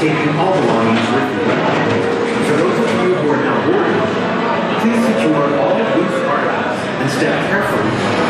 taking all belongings with you. For those of you who are now boarding, please secure all loose articles and step carefully.